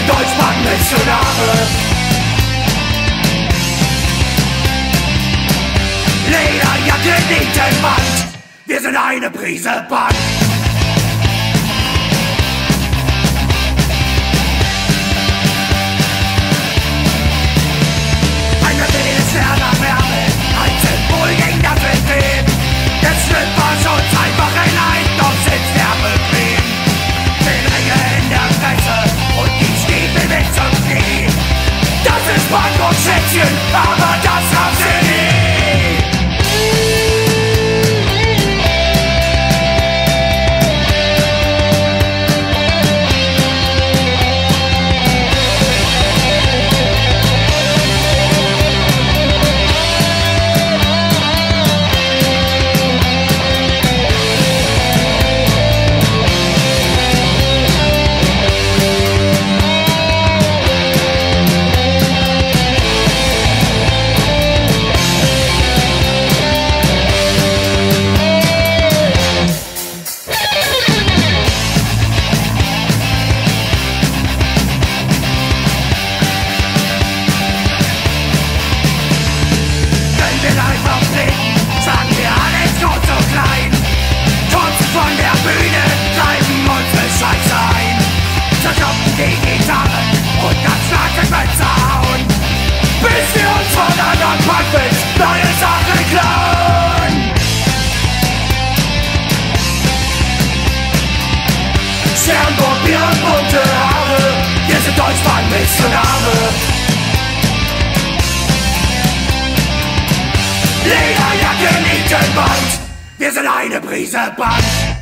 sind Deutschland-Missionare. Lederjacke, Nietenband, wir sind eine Prise Band. Stern und wir haben bunte Haare. Wir sind Deutschland-Missionare. Lederjacken, Eatenband. Wir sind eine Brise Band.